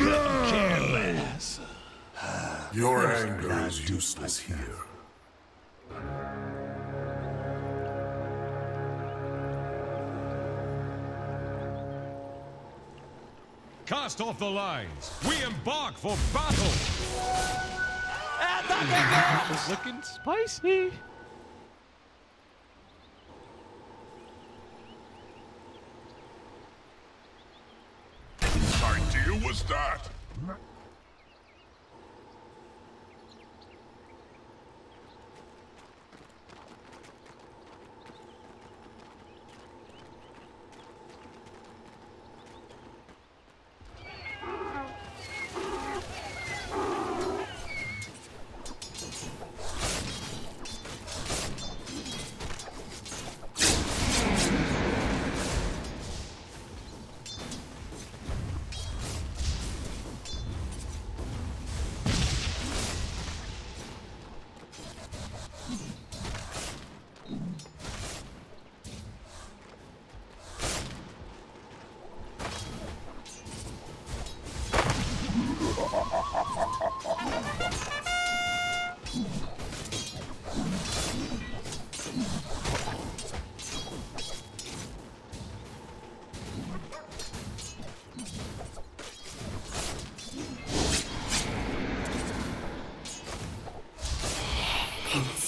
Careless. Your anger is useless here. Cast off the lines. We embark for battle. It's looking spicy.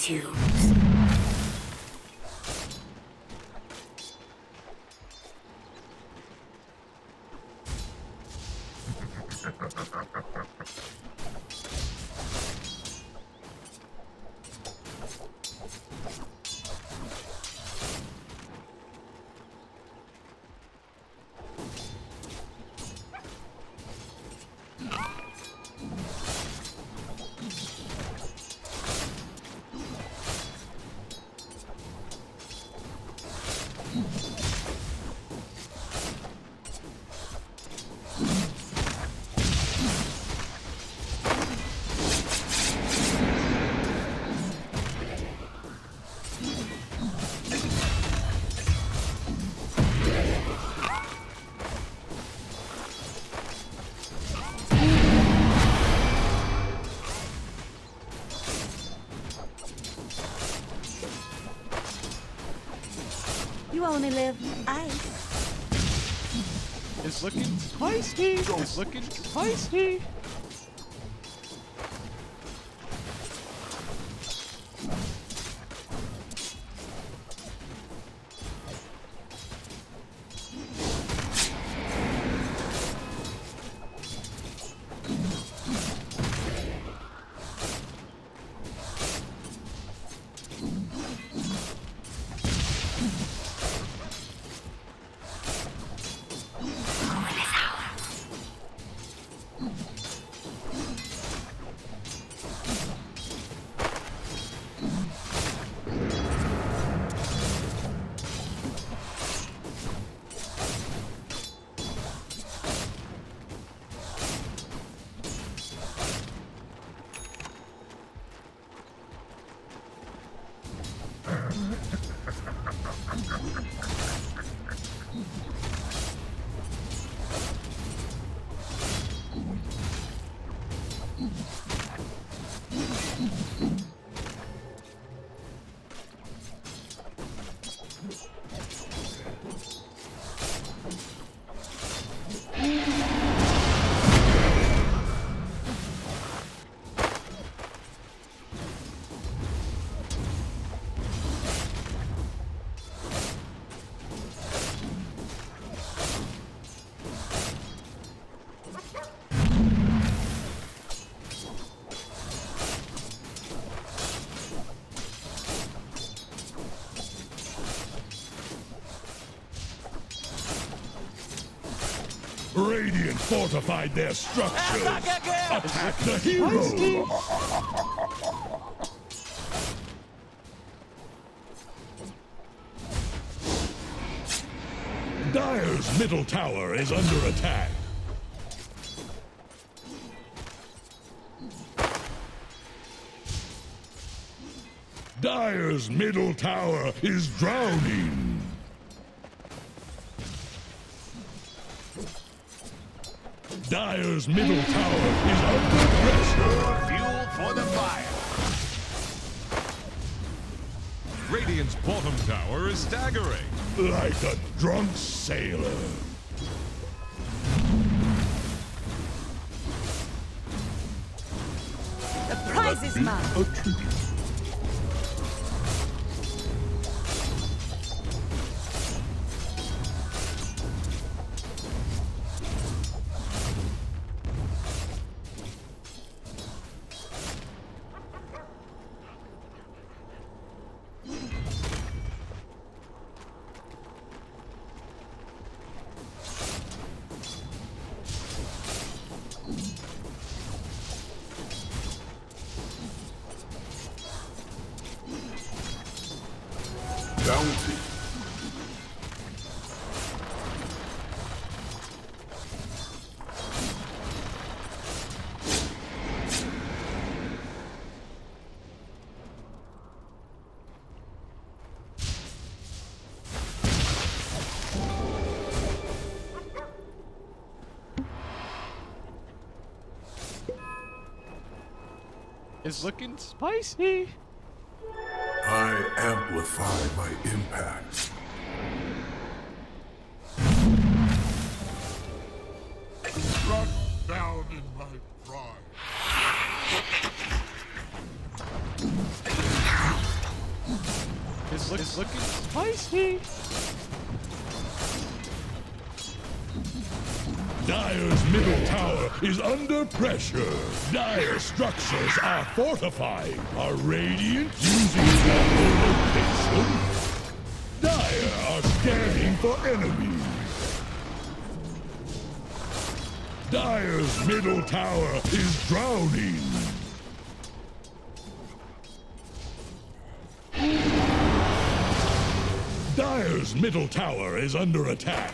Ensues. Only live ice. It's looking spicy. It's looking spicy. Fortified their structures. Attack the hero. Dire's middle tower is under attack. Dire's middle tower is drowning. Dire's middle tower is under pressure. Fuel for the fire. Radiant's bottom tower is staggering. Like a drunk sailor. The prize is mine. It's looking spicy. I amplify my impact. Struck down in my pride. It's, look, it's looking spicy. Is under pressure. Dire structures are fortified. Are Radiant using their location? Dire are scanning for enemies. Dire's middle tower is drowning. Dire's middle tower is under attack.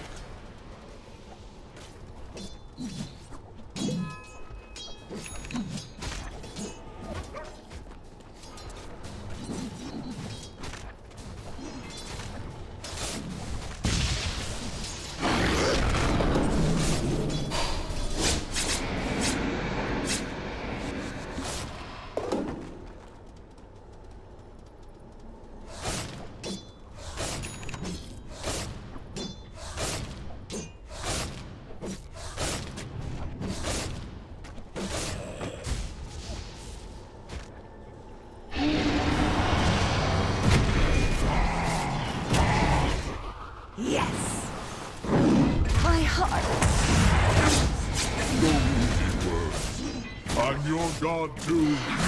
God too.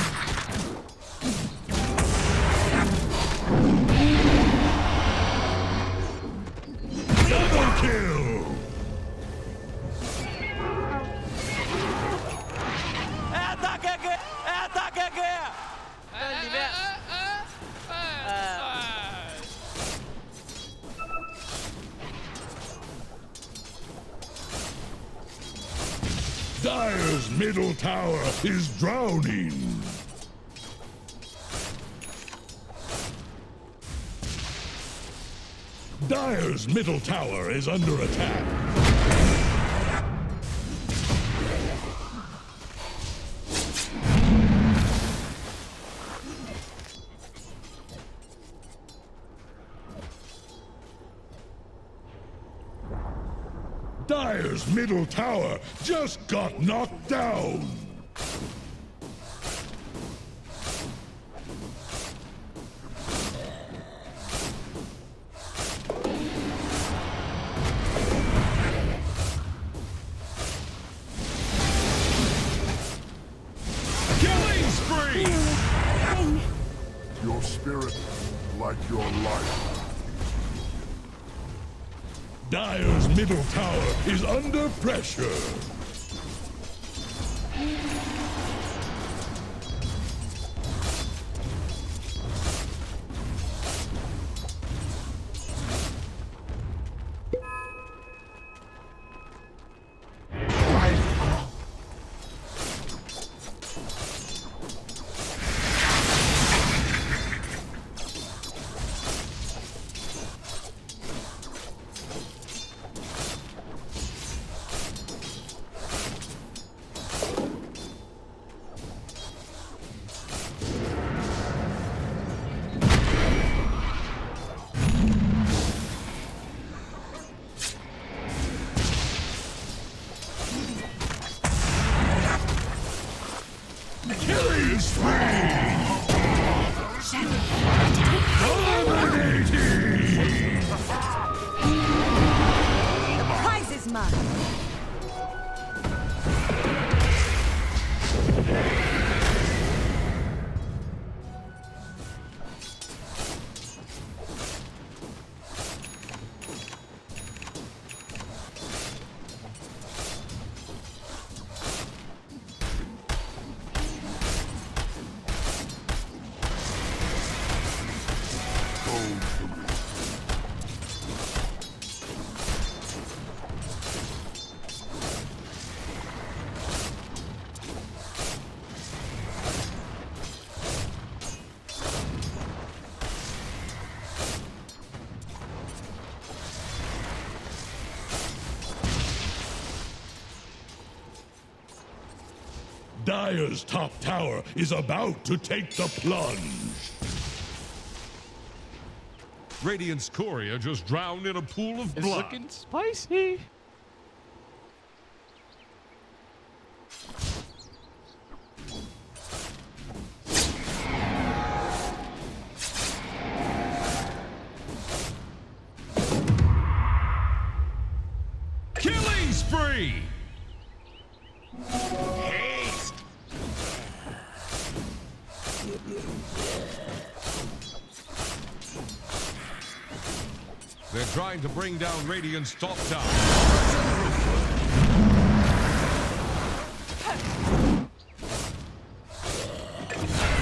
Tower is drowning. Dire's middle tower is under attack. Middle tower just got knocked down. Killing spree! Your spirit, like your life. Dire's middle tower is under pressure. Dire's top tower is about to take the plunge. Radiant's courier just drowned in a pool of blood. It's blood. looking spicy. Trying to bring down Radiant's top tower.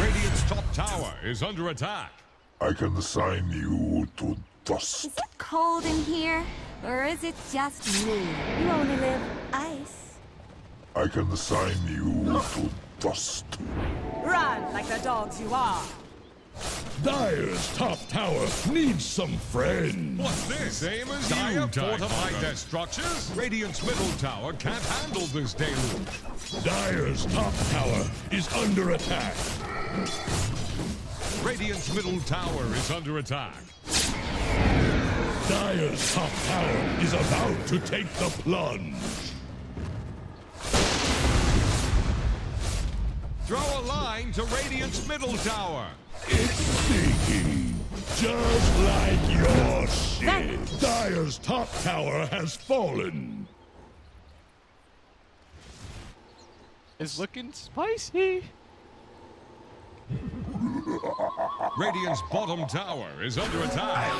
Radiant's top tower is under attack. I can assign you to dust. Is it cold in here? Or is it just me? You only live ice. I can assign you to dust. Run like the dogs you are. Dire's top tower needs some friends. What's this? Same as you, fortified their structures? Radiant's middle tower can't handle this deluge. Dire's top tower is under attack. Radiant's middle tower is under attack. Dire's top tower is about to take the plunge. Throw a line to Radiant's middle tower. It's sneaky. Just like your shit. Dire's top tower has fallen. It's looking spicy. Radiant's bottom tower is under attack.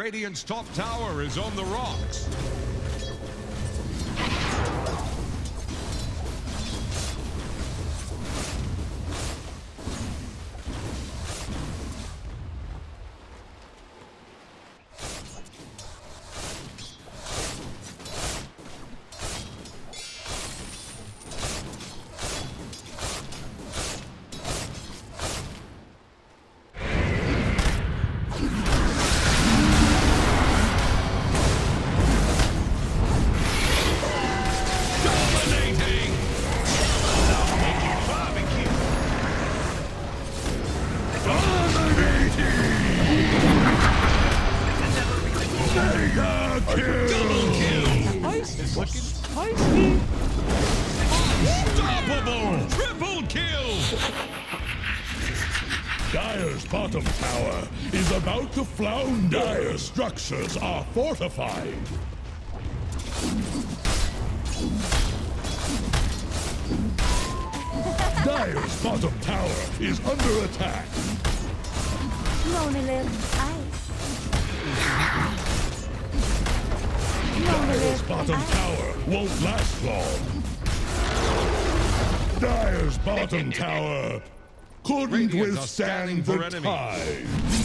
Radiant's top tower is on the rocks. Structures are fortified. Dire's bottom tower is under attack. You only live ice. You only Dire's bottom ice. tower won't last long. Dire's bottom tower couldn't Radiant withstand the enemies. tide.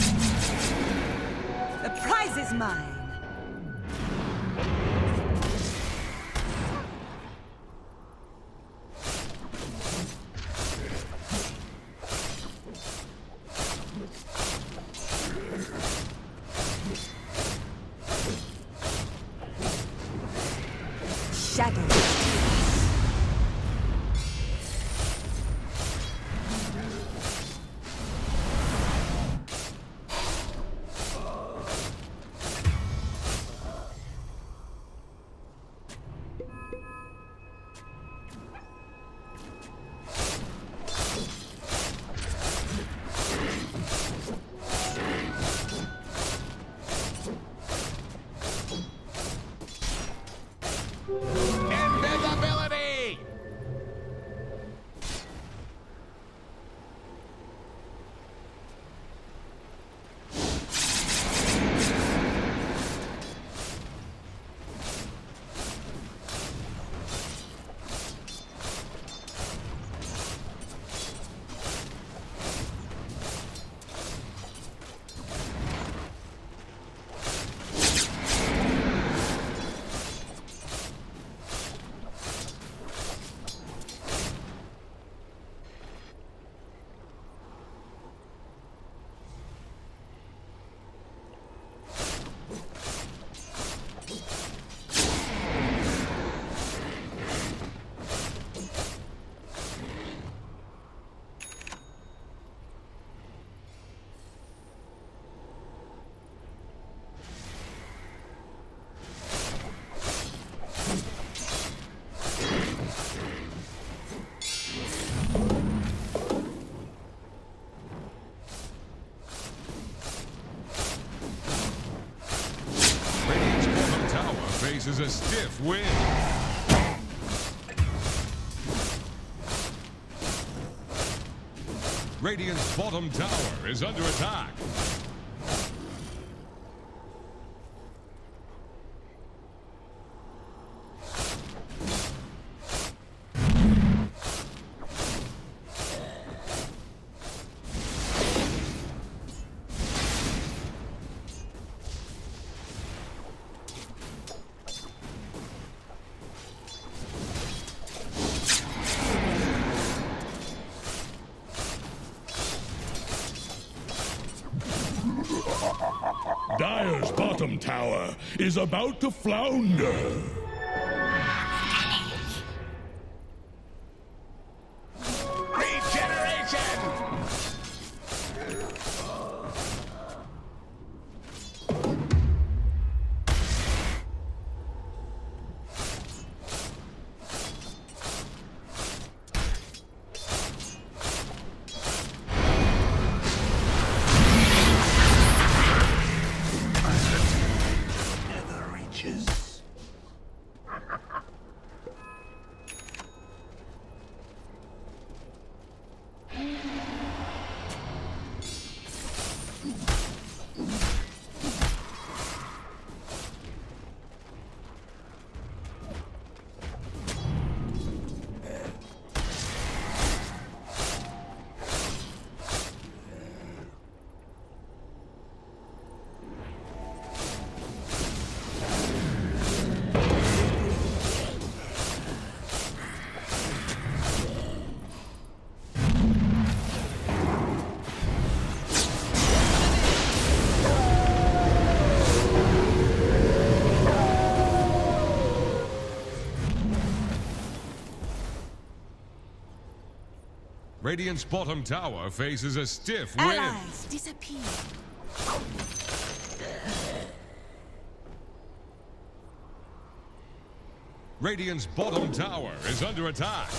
Prize is mine. the stiff win. Radiant's bottom tower is under attack. About to flounder. Radiant's bottom tower faces a stiff wind. Allies disappear. Radiant's bottom tower is under attack.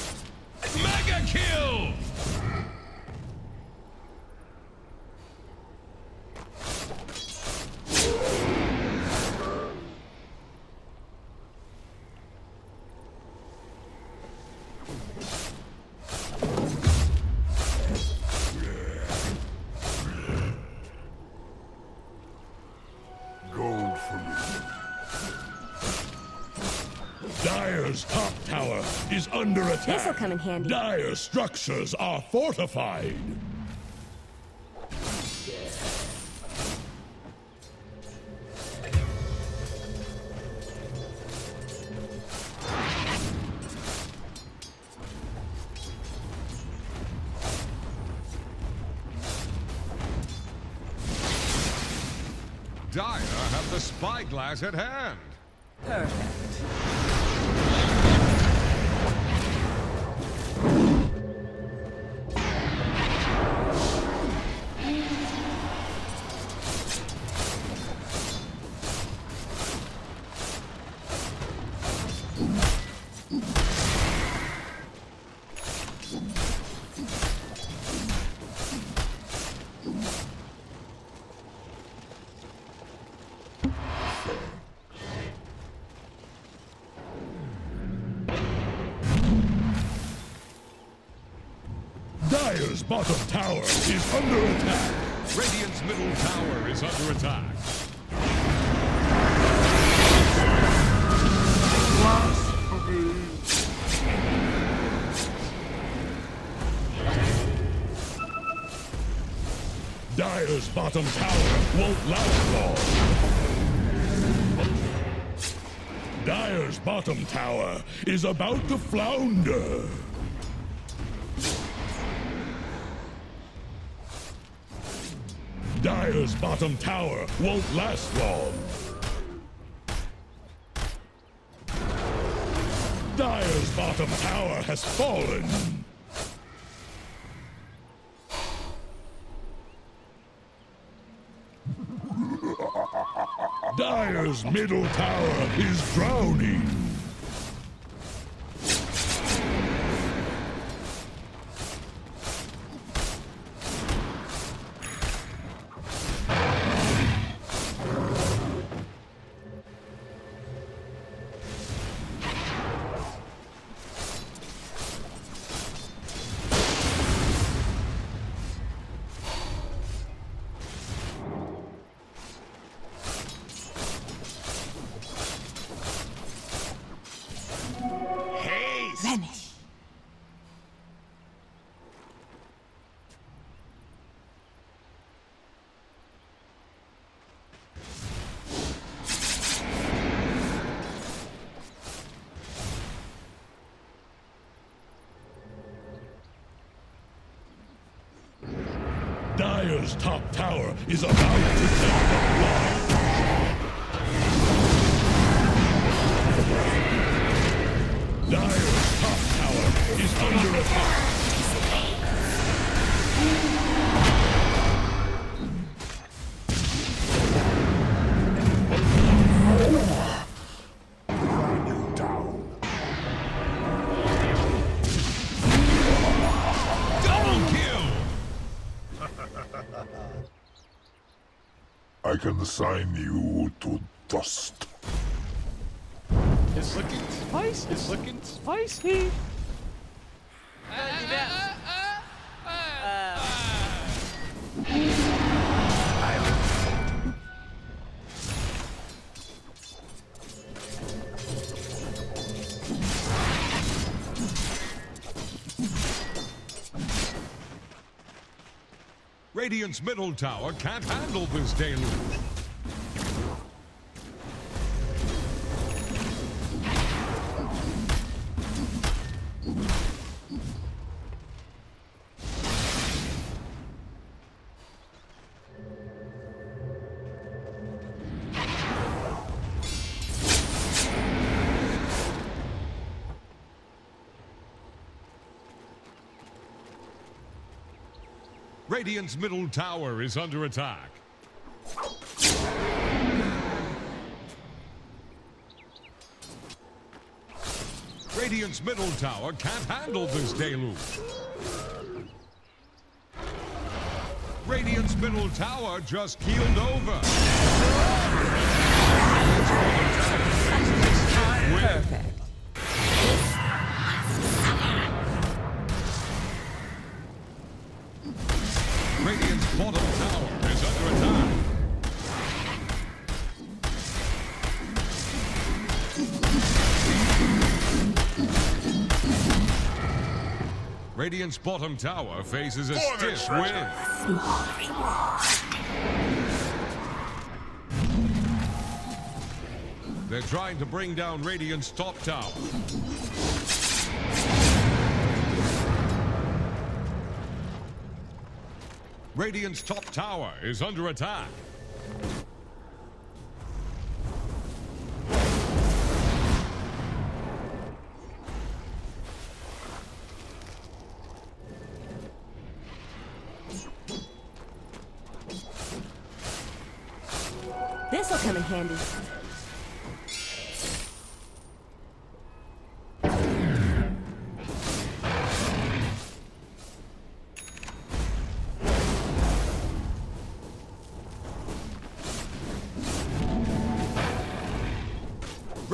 Tower is under attack. This'll come in handy. Dire structures are fortified. Dire have the spyglass at hand. Bottom tower is under attack. Radiant's middle tower is under attack. Dire's bottom tower won't last long. Dire's bottom tower is about to flounder. Dire's bottom tower won't last long. Dire's bottom tower has fallen. Dire's middle tower is drowning. Dire's top tower is about to take the plunge. Dire's top tower is under attack. Assign you to dust. It's looking spicy. It's looking spicy. Middle tower can't handle this deluge. Radiant's middle tower is under attack. Radiant's middle tower can't handle this deluge. Radiant's middle tower just keeled over. Perfect. Radiant's bottom tower faces a stiff wind. They're trying to bring down Radiant's top tower. Radiant's top tower is under attack.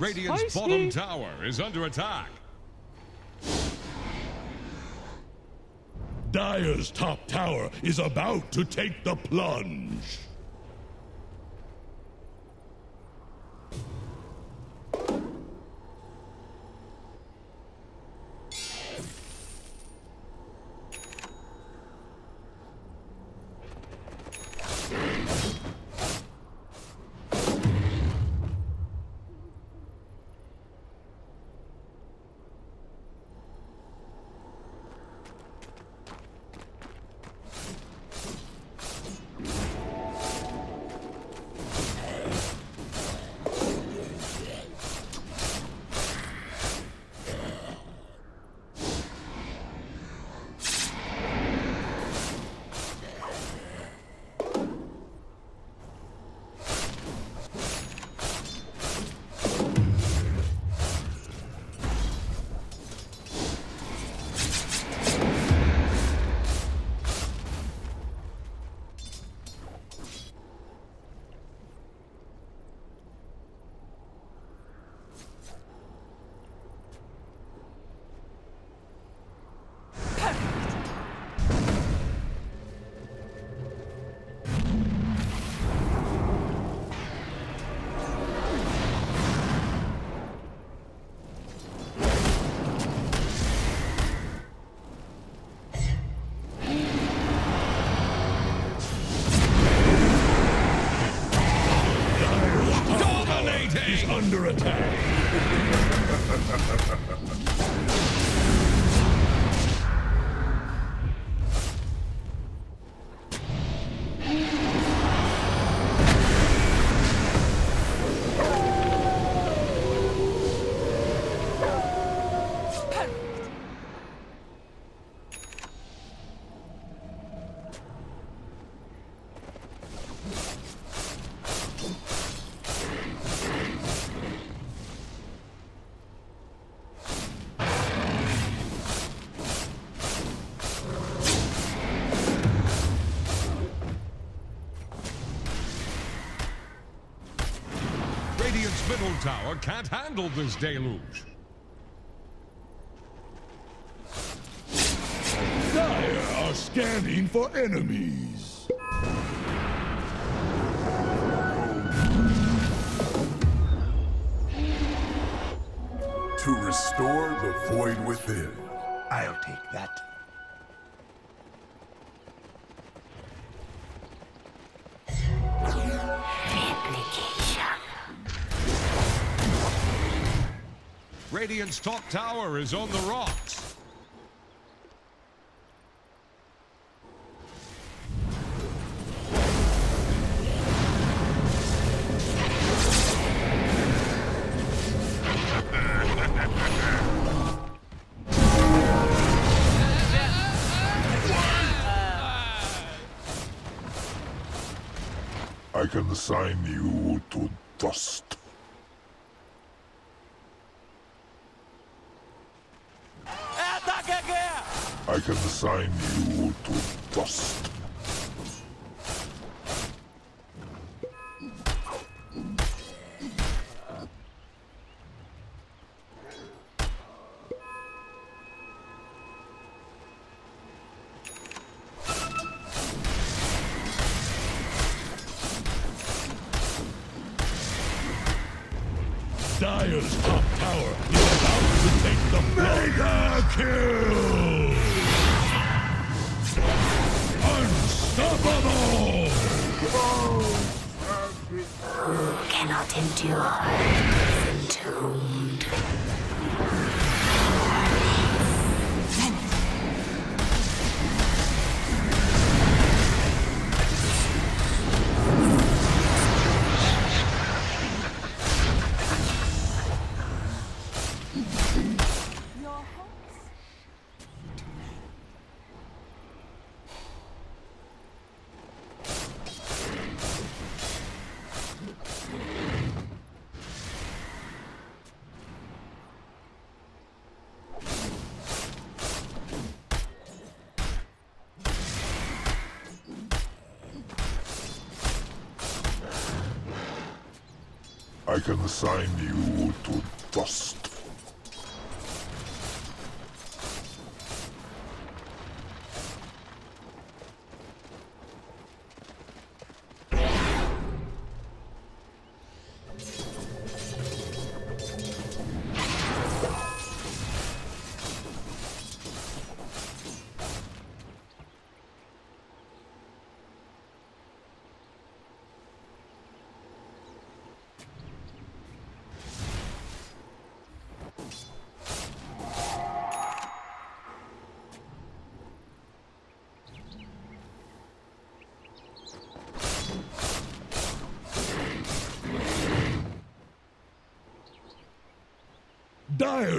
Radiant's spicy. bottom tower is under attack. Dire's top tower is about to take the plunge. Tower can't handle this deluge. Dire are scanning for enemies. To restore the void within. I'll take that. Radiant's top tower is on the rocks. I can assign you to dust. I can assign you to dust. I can assign you to dust.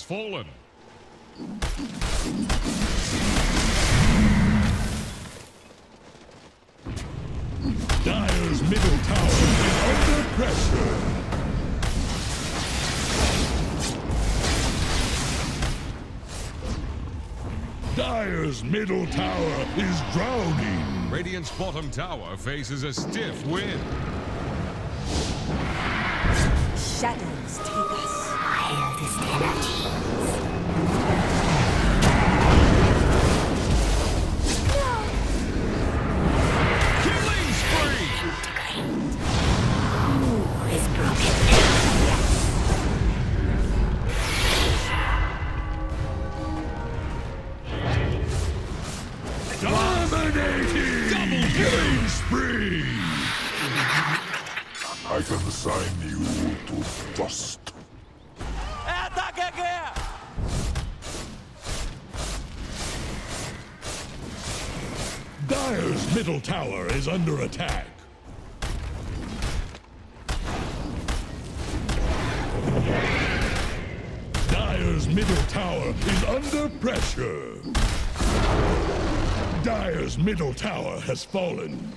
Has fallen. Dire's middle tower is under pressure. Dire's middle tower is drowning. Radiant's bottom tower faces a stiff wind. shadows take us. Pressure. Dire's middle tower has fallen.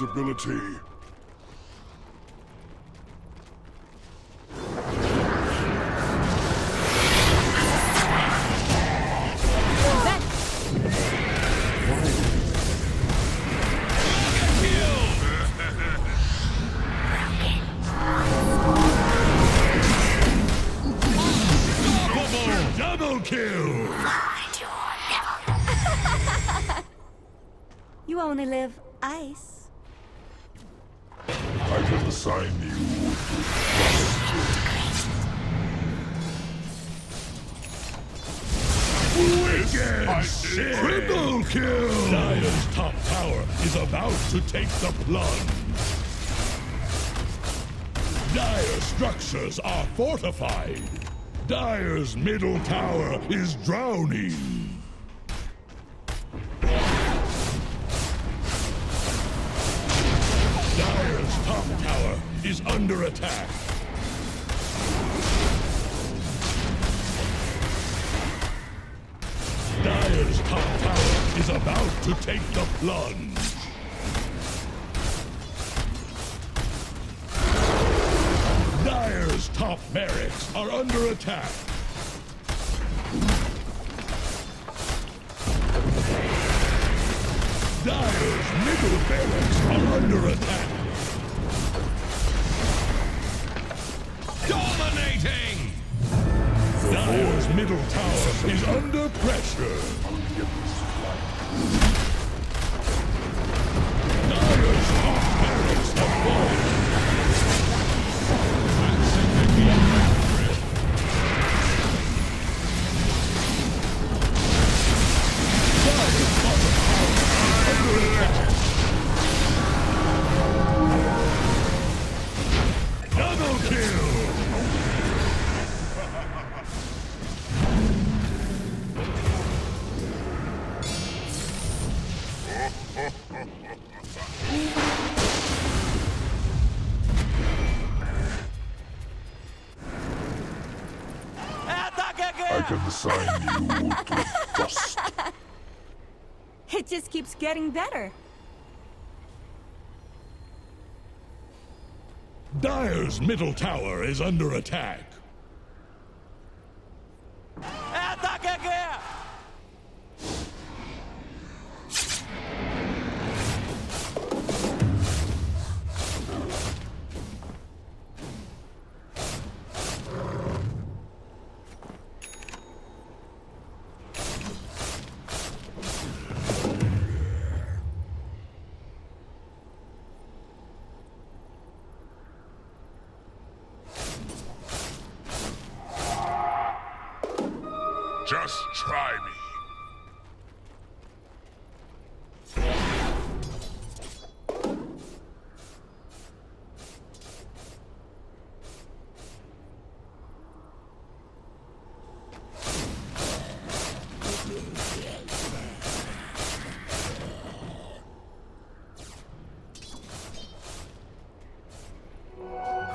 Invisibility. You only live ice. Assign you Wicked! Triple kill! Dire's top tower is about to take the plunge. Dire structures are fortified. Dire's middle tower is drowning. Is under attack. Dire's top tower is about to take the plunge. Dire's top barracks are under attack. Dire's middle barracks are under attack. Dominating! Dire's middle tower is under pressure. Dire's top barracks have fallen. Just keeps getting better. Dire's middle tower is under attack.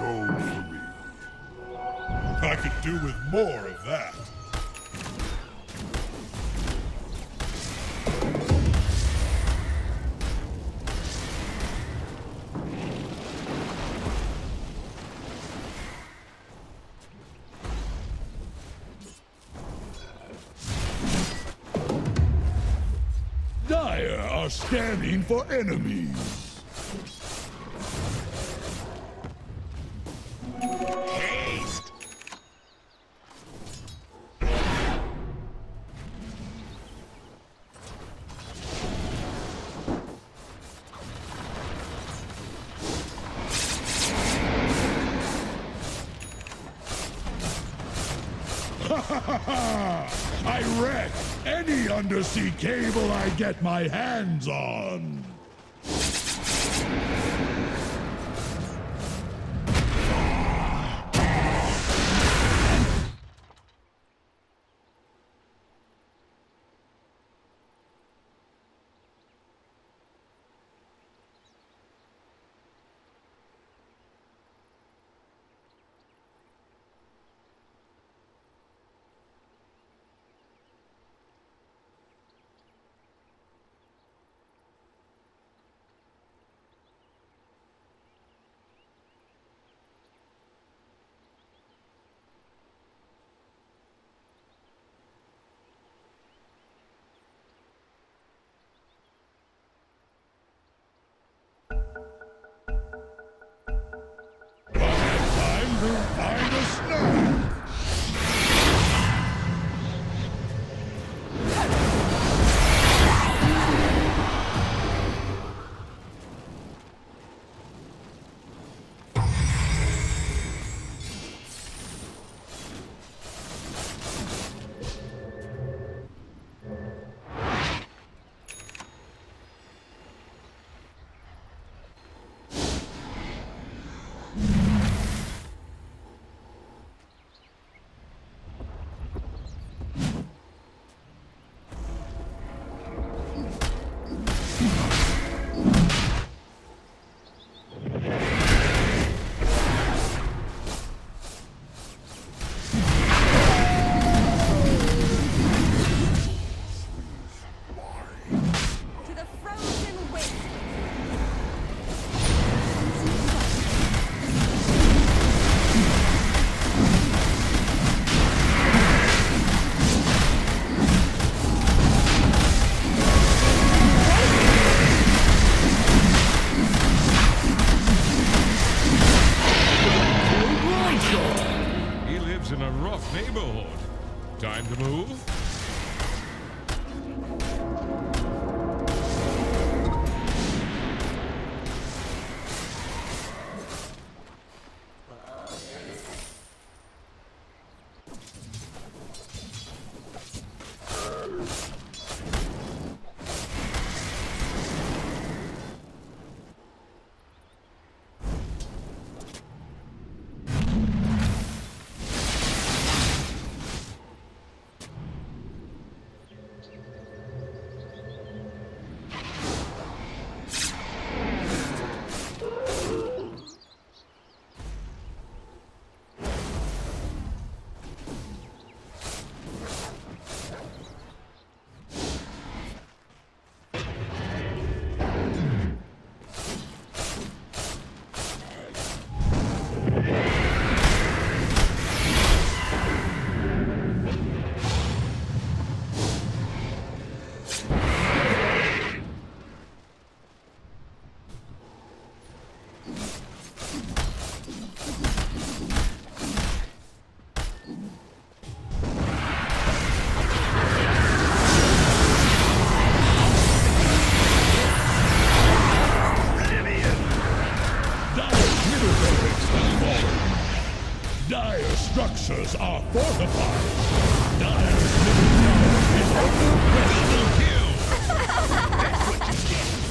Gold for me. I could do with more of that. Dire are scanning for enemies. Undersea cable I get my hands on.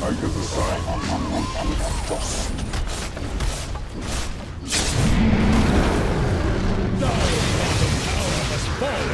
I get the sign. Dust. Die, the power has fallen.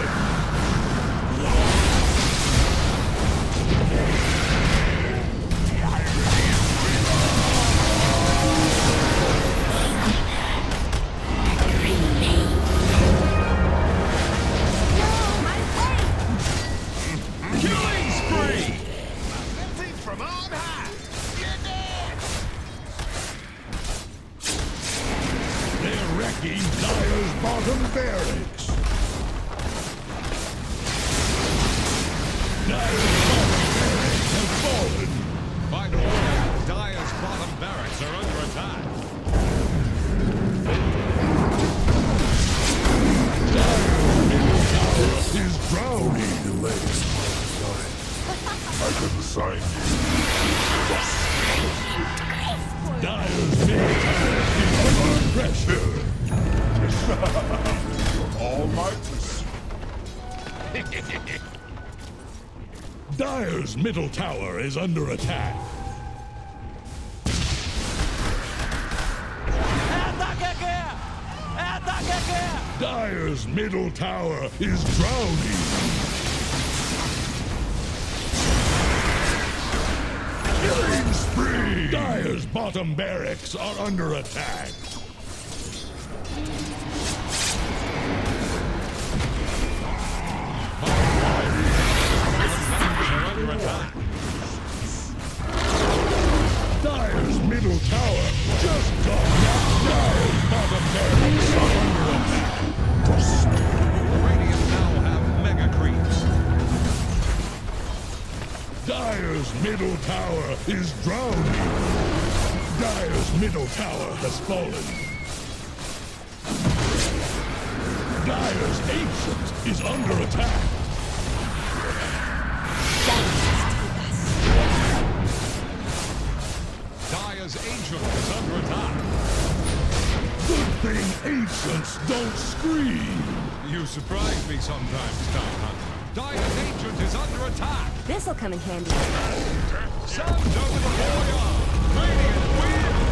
Middle tower is under attack. Dire's middle tower is drowning. Killing spree! Dire's bottom barracks are under attack. Under attack. Dire's middle tower just got knocked down. Bottom barracks are under attack. Radiant now have mega creeps. Dire's middle tower is drowning. Dire's middle tower has fallen. Dire's ancient is under attack. Good thing ancients don't scream. You surprise me sometimes, Star Hunter. Dire's ancient is under attack. This'll come in handy. Suns over the warrior. Radiant win.